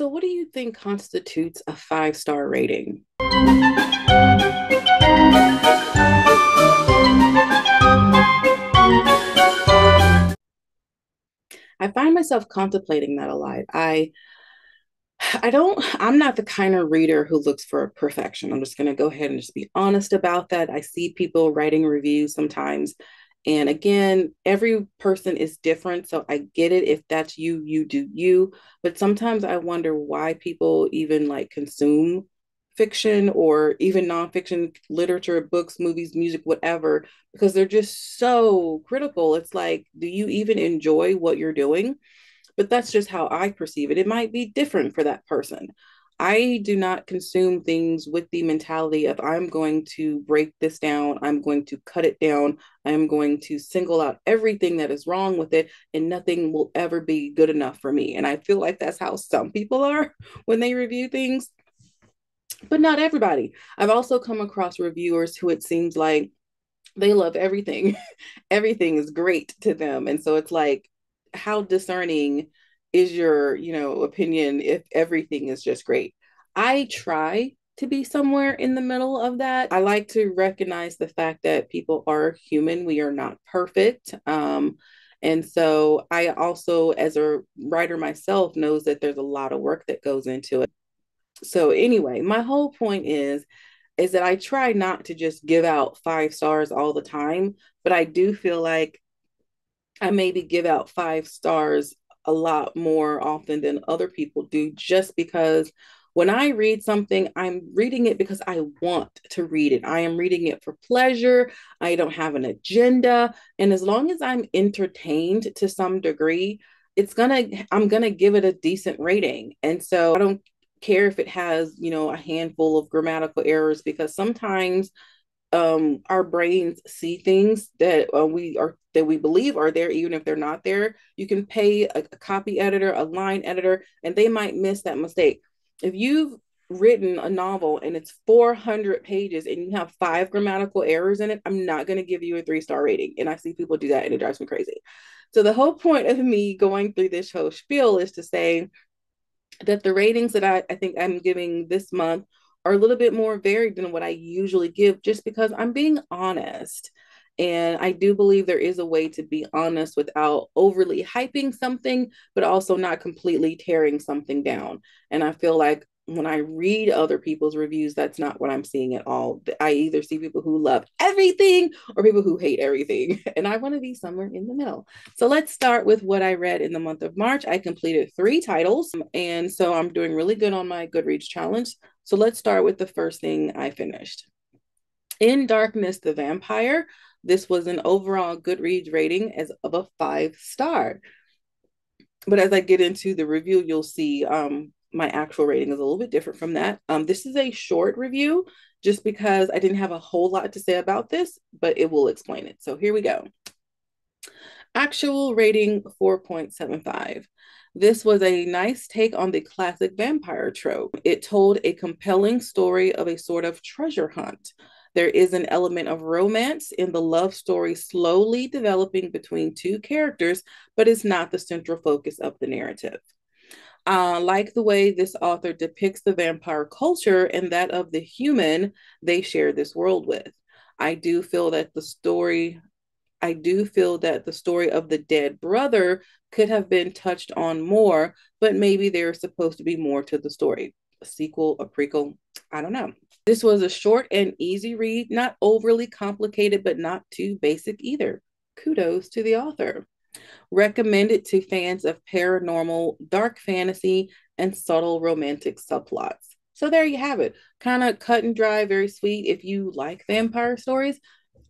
So, what do you think constitutes a five star rating? I find myself contemplating that a lot. I I don't, I'm not the kind of reader who looks for perfection. I'm just going to go ahead and just be honest about that. I see people writing reviews sometimes. And again, every person is different. So I get it. If that's you, you do you. But sometimes I wonder why people even like consume fiction or even nonfiction literature, books, movies, music, whatever, because they're just so critical. It's like, do you even enjoy what you're doing? But that's just how I perceive it. It might be different for that person. I do not consume things with the mentality of I'm going to break this down, I'm going to cut it down, I'm going to single out everything that is wrong with it, and nothing will ever be good enough for me. And I feel like that's how some people are when they review things, but not everybody. I've also come across reviewers who it seems like they love everything, everything is great to them. And so it's like, how discerning is your you know opinion if everything is just great? I try to be somewhere in the middle of that. I like to recognize the fact that people are human. We are not perfect um, and so i also as a writer myself knows that there's a lot of work that goes into it. So anyway my whole point is is that i try not to just give out five stars all the time but i do feel like I maybe give out five stars a lot more often than other people do just because when I read something, I'm reading it because I want to read it. I am reading it for pleasure. I don't have an agenda. And as long as I'm entertained to some degree, it's gonna, I'm gonna give it a decent rating. And so I don't care if it has, you know, a handful of grammatical errors because sometimes um, our brains see things that uh, we are that we believe are there, even if they're not there. You can pay a, a copy editor, a line editor, and they might miss that mistake. If you've written a novel and it's 400 pages and you have five grammatical errors in it, I'm not going to give you a three star rating. And I see people do that and it drives me crazy. So, the whole point of me going through this whole spiel is to say that the ratings that I, I think I'm giving this month are a little bit more varied than what I usually give just because I'm being honest. And I do believe there is a way to be honest without overly hyping something, but also not completely tearing something down. And I feel like when I read other people's reviews, that's not what I'm seeing at all. I either see people who love everything or people who hate everything. And I want to be somewhere in the middle. So let's start with what I read in the month of March. I completed three titles. And so I'm doing really good on my Goodreads challenge. So let's start with the first thing I finished. In Darkness, the Vampire. This was an overall Goodreads rating as of a five star. But as I get into the review, you'll see um, my actual rating is a little bit different from that. Um, this is a short review just because I didn't have a whole lot to say about this, but it will explain it. So here we go. Actual rating 4.75. This was a nice take on the classic vampire trope. It told a compelling story of a sort of treasure hunt. There is an element of romance in the love story slowly developing between two characters, but it's not the central focus of the narrative. Uh, like the way this author depicts the vampire culture and that of the human they share this world with. I do feel that the story, I do feel that the story of the dead brother could have been touched on more, but maybe there's supposed to be more to the story. A sequel, a prequel, I don't know. This was a short and easy read, not overly complicated, but not too basic either. Kudos to the author. Recommended to fans of paranormal, dark fantasy, and subtle romantic subplots. So there you have it. Kind of cut and dry, very sweet. If you like vampire stories,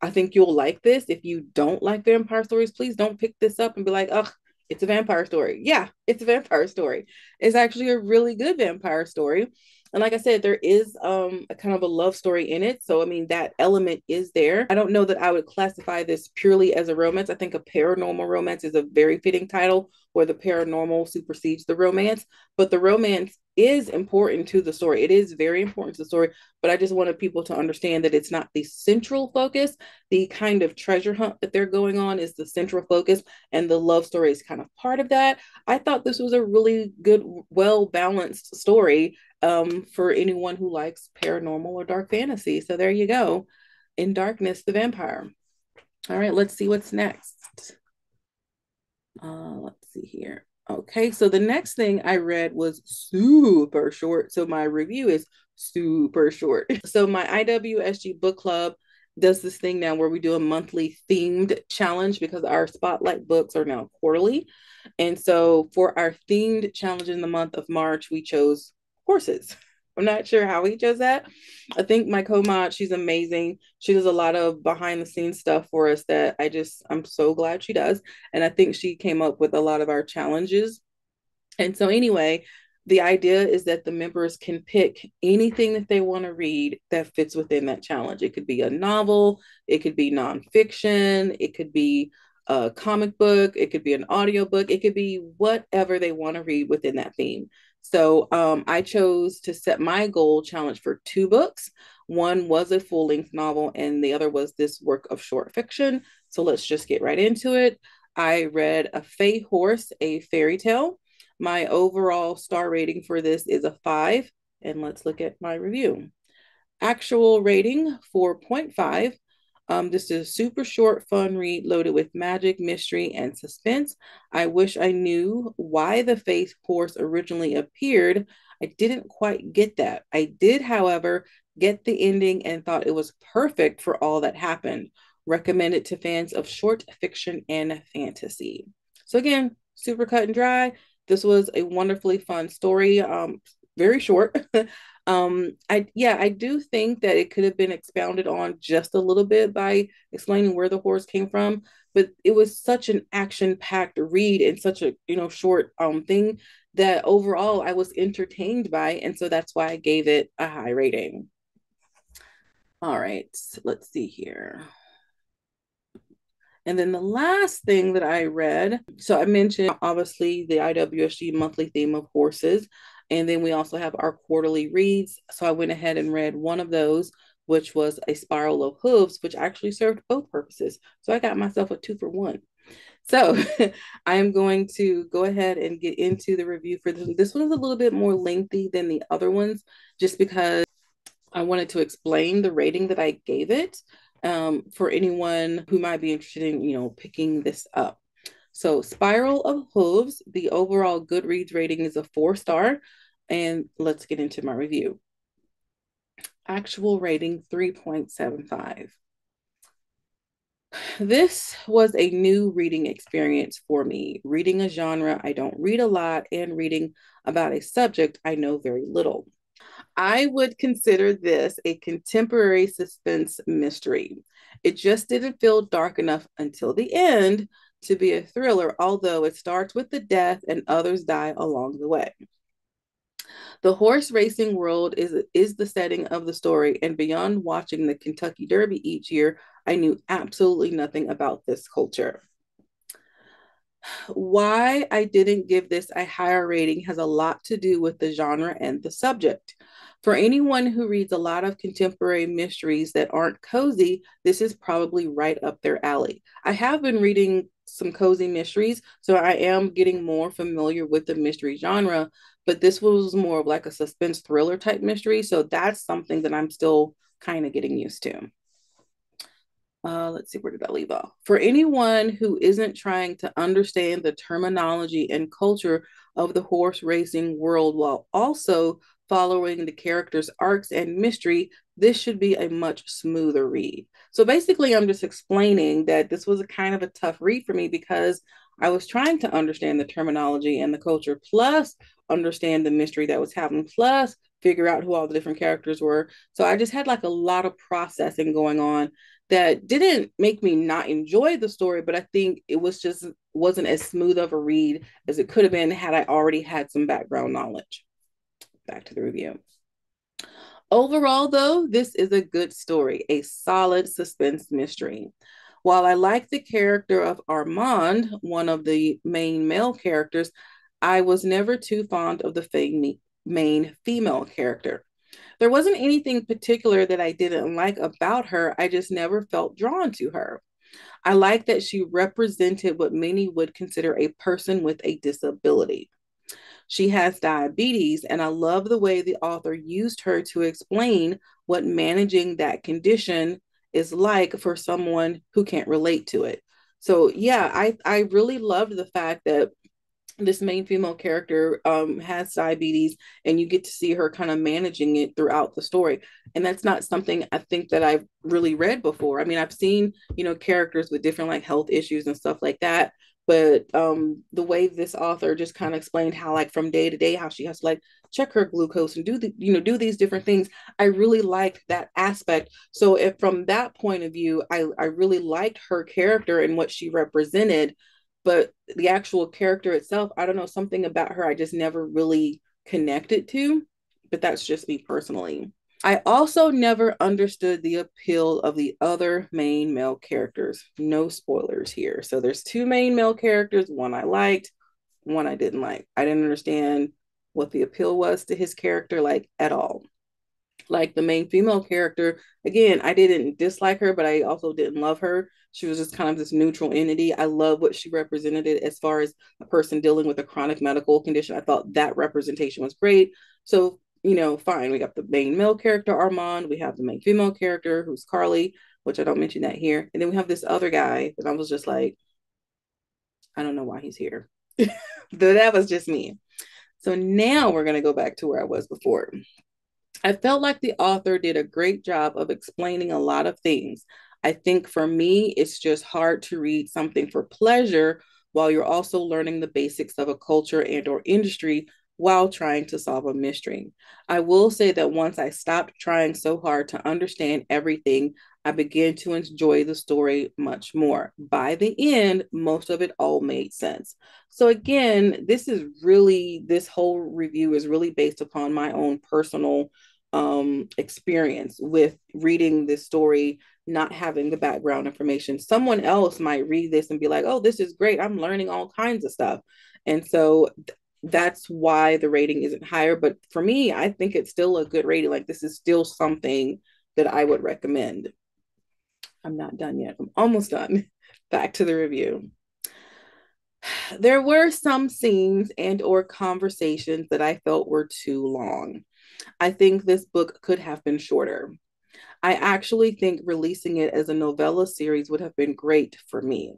I think you'll like this. If you don't like vampire stories, please don't pick this up and be like, ugh, it's a vampire story. Yeah, it's a vampire story. It's actually a really good vampire story. And like I said, there is um, a kind of a love story in it. So, I mean, that element is there. I don't know that I would classify this purely as a romance. I think a paranormal romance is a very fitting title where the paranormal supersedes the romance, but the romance is important to the story. It is very important to the story, but I just wanted people to understand that it's not the central focus. The kind of treasure hunt that they're going on is the central focus, and the love story is kind of part of that. I thought this was a really good, well balanced story um, for anyone who likes paranormal or dark fantasy. So there you go. In Darkness, the Vampire. All right, let's see what's next. Uh, let's see here. Okay, so the next thing I read was super short. So my review is super short. So my IWSG book club does this thing now where we do a monthly themed challenge because our spotlight books are now quarterly. And so for our themed challenge in the month of March, we chose horses. I'm not sure how he does that. I think my co-mod, she's amazing. She does a lot of behind the scenes stuff for us that I just I'm so glad she does. And I think she came up with a lot of our challenges. And so anyway, the idea is that the members can pick anything that they want to read that fits within that challenge. It could be a novel, it could be nonfiction, it could be a comic book, it could be an audiobook, it could be whatever they want to read within that theme. So um, I chose to set my goal challenge for two books. One was a full length novel, and the other was this work of short fiction. So let's just get right into it. I read A Fae Horse, a fairy tale. My overall star rating for this is a five. And let's look at my review. Actual rating 4.5. Um, this is a super short, fun read loaded with magic, mystery, and suspense. I wish I knew why the Fae Horse originally appeared. I didn't quite get that. I did, however, get the ending and thought it was perfect for all that happened. Recommended to fans of short fiction and fantasy. So, again, super cut and dry. This was a wonderfully fun story. Um, very short. um i yeah i do think that it could have been expounded on just a little bit by explaining where the horse came from but it was such an action packed read and such a you know short um thing that overall i was entertained by and so that's why i gave it a high rating all right let's see here and then the last thing that I read, so I mentioned obviously the IWSG monthly theme of horses. And then we also have our quarterly reads. So I went ahead and read one of those, which was A Spiral of Hooves, which actually served both purposes. So I got myself a two for one. So I am going to go ahead and get into the review for this. This one is a little bit more lengthy than the other ones, just because I wanted to explain the rating that I gave it um, for anyone who might be interested in, you know, picking this up. So, Spiral of Hooves, the overall Goodreads rating is a four star. And let's get into my review. Actual rating 3.75. This was a new reading experience for me, reading a genre I don't read a lot and reading about a subject I know very little. I would consider this a contemporary suspense mystery. It just didn't feel dark enough until the end to be a thriller, although it starts with the death and others die along the way. The horse racing world is, is the setting of the story, and beyond watching the Kentucky Derby each year, I knew absolutely nothing about this culture. Why I didn't give this a higher rating has a lot to do with the genre and the subject. For anyone who reads a lot of contemporary mysteries that aren't cozy, this is probably right up their alley. I have been reading some cozy mysteries, so I am getting more familiar with the mystery genre, but this was more of like a suspense thriller type mystery. So that's something that I'm still kind of getting used to. Uh, let's see, where did I leave off? For anyone who isn't trying to understand the terminology and culture of the horse racing world while also following the characters' arcs and mystery, this should be a much smoother read. So basically, I'm just explaining that this was a kind of a tough read for me because I was trying to understand the terminology and the culture, plus understand the mystery that was happening, plus figure out who all the different characters were. So I just had like a lot of processing going on that didn't make me not enjoy the story, but I think it was just wasn't as smooth of a read as it could have been had I already had some background knowledge back to the review. Overall, though, this is a good story, a solid suspense mystery. While I like the character of Armand, one of the main male characters, I was never too fond of the main female character. There wasn't anything particular that I didn't like about her, I just never felt drawn to her. I like that she represented what many would consider a person with a disability. She has diabetes, and I love the way the author used her to explain what managing that condition is like for someone who can't relate to it. So yeah, I I really loved the fact that this main female character um, has diabetes and you get to see her kind of managing it throughout the story and that's not something i think that i've really read before i mean i've seen you know characters with different like health issues and stuff like that but um the way this author just kind of explained how like from day to day how she has to like check her glucose and do the you know do these different things i really liked that aspect. So if from that point of view i i really liked her character and what she represented but the actual character itself i don't know something about her i just never really connected to but that's just me personally I also never understood the appeal of the other main male characters. No spoilers here. So there's two main male characters, one I liked, one I didn't like. I didn't understand what the appeal was to his character like at all like the main female character again i didn't dislike her but i also didn't love her she was just kind of this neutral entity i love what she represented as far as a person dealing with a chronic medical condition i thought that representation was great so you know fine we got the main male character armand we have the main female character who's carly which i don't mention that here and then we have this other guy that i was just like i don't know why he's here. That was just me. So now we're going to go back to where i was before. I felt like the author did a great job of explaining a lot of things. I think for me, it's just hard to read something for pleasure while you're also learning the basics of a culture and or industry while trying to solve a mystery. I will say that once I stopped trying so hard to understand everything, I began to enjoy the story much more. By the end, most of it all made sense. So, again, this is really, this whole review is really based upon my own personal um, experience with reading this story, not having the background information. Someone else might read this and be like, oh, this is great. I'm learning all kinds of stuff. And so that's why the rating isn't higher. But for me, I think it's still a good rating. Like, this is still something that I would recommend. I'm not done yet. I'm almost done. Back to the review. There were some scenes and or conversations that I felt were too long. I think this book could have been shorter. I actually think releasing it as a novella series would have been great for me.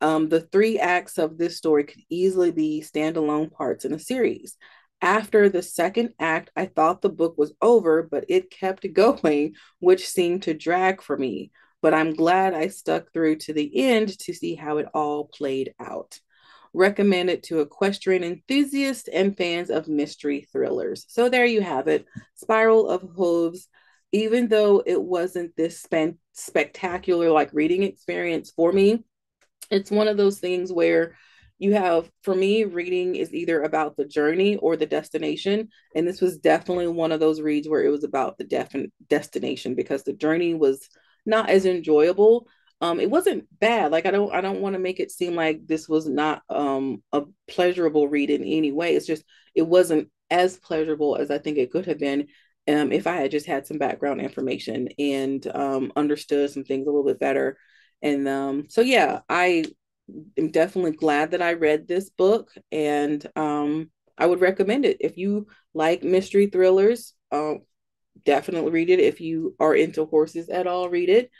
Um, the three acts of this story could easily be standalone parts in a series. After the second act, I thought the book was over, but it kept going, which seemed to drag for me. But I'm glad I stuck through to the end to see how it all played out recommended to equestrian enthusiasts and fans of mystery thrillers. So there you have it Spiral of Hooves. Even though it wasn't this spectacular like reading experience for me, it's one of those things where you have for me reading is either about the journey or the destination. And this was definitely one of those reads where it was about the def- destination because the journey was not as enjoyable. Um it wasn't bad. Like i don't i don't want to make it seem like this was not um a pleasurable read in any way. It's just it wasn't as pleasurable as i think it could have been um if i had just had some background information and um understood some things a little bit better and um so yeah i am definitely glad that i read this book and um i would recommend it if you like mystery thrillers um definitely read it if you are into horses at all read it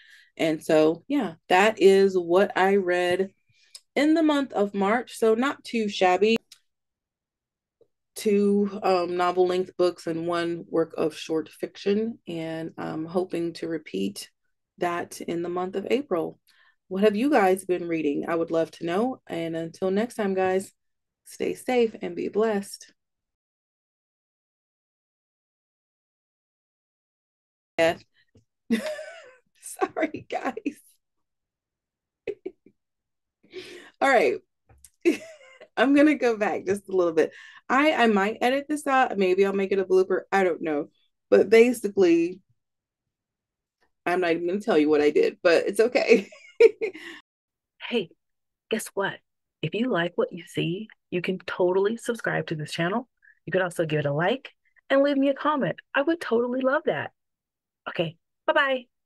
and so, yeah, that is what I read in the month of March. So, not too shabby. Two um, novel length books and one work of short fiction. And I'm hoping to repeat that in the month of April. What have you guys been reading? I would love to know. And until next time, guys, stay safe and be blessed. Yeah. Sorry, guys. All right. I'm gonna go back just a little bit. I I might edit this out. Maybe I'll make it a blooper. I don't know. But basically, I'm not even to tell you what I did, but it's okay. Hey, guess what? If you like what you see, you can totally subscribe to this channel. You could also give it a like and leave me a comment. I would totally love that. Okay, bye bye.